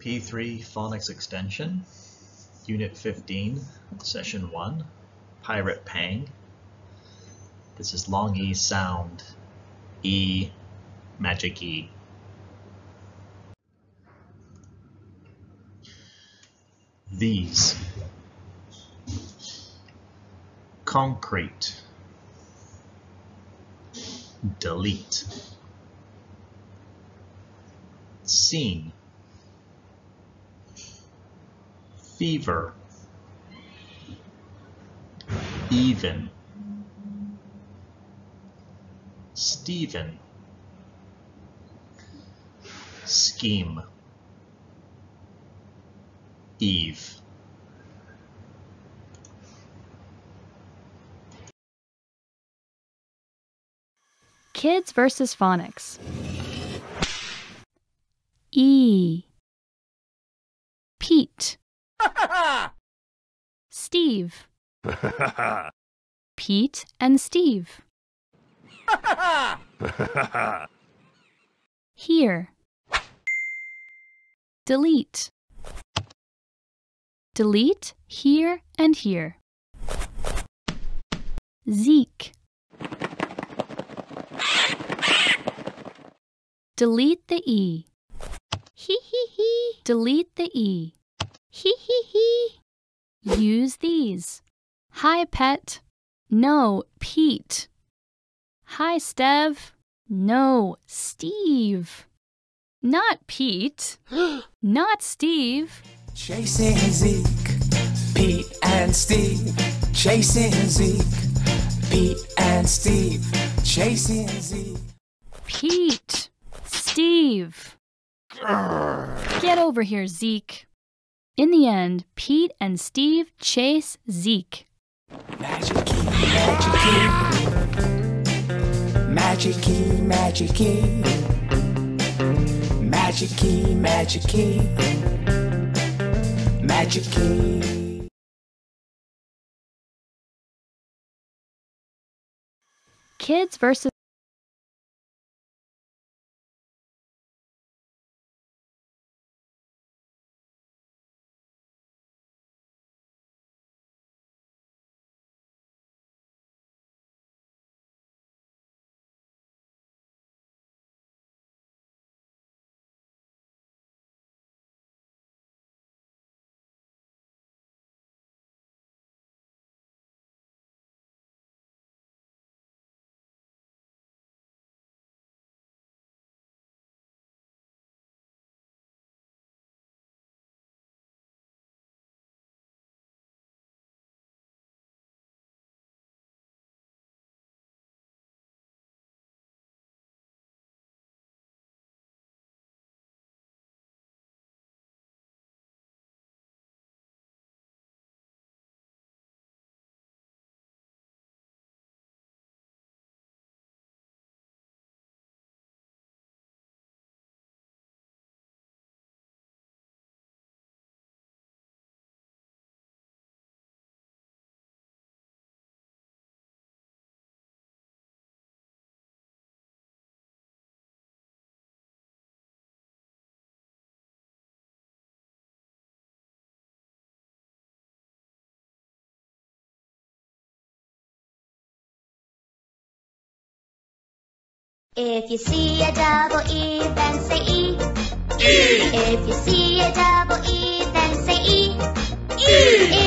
P3 Phonics Extension, Unit 15, Session 1, Pirate Pang. This is long E sound, E, magic E. These. Concrete. Delete. Scene. Fever. Even. Stephen. Scheme. Eve. Kids versus phonics. E. Pete. Steve. Pete and Steve. Here. Delete. Delete here and here. Zeke. Delete the E. Hee hee hee. Delete the E. Hee hee hee. Use these. Hi, pet. No, Pete. Hi, Stev. No, Steve. Not Pete. Not Steve. Chasing Zeke, Pete and Steve. Chasing Zeke, Pete and Steve. Chasing Zeke. Pete. Steve. Get over here, Zeke. In the end, Pete and Steve chase Zeke. Magic key, magic key. Magic key, magic key. Magic key, magic key. Magic key. Kids versus If you see a double E, then say E. E. If you see a double E, then say E. E.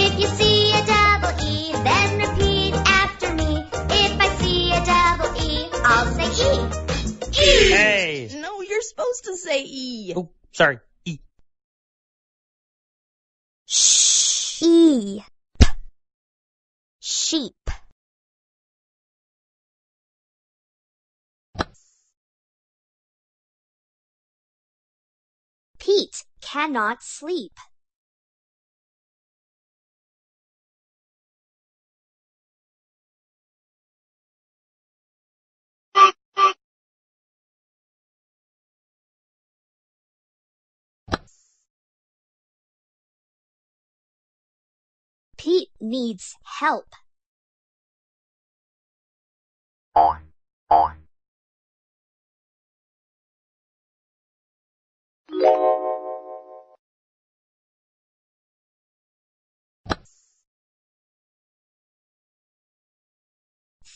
If you see a double E, then repeat after me. If I see a double E, I'll say E. E. Hey. No, you're supposed to say E. Oh, sorry. E. E. Sheep. Pete cannot sleep. Pete needs help.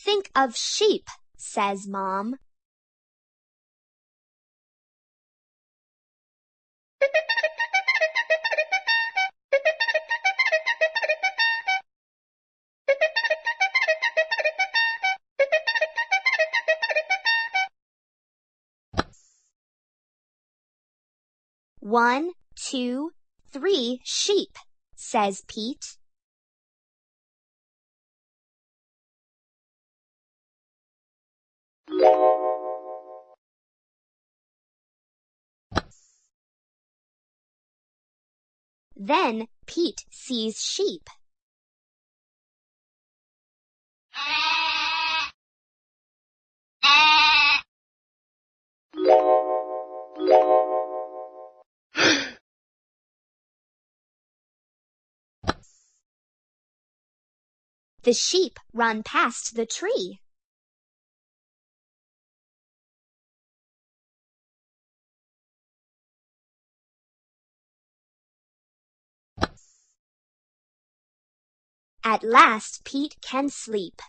Think of sheep, says Mom. One, two, three sheep, says Pete. Then Pete sees sheep. The sheep run past the tree. At last Pete can sleep.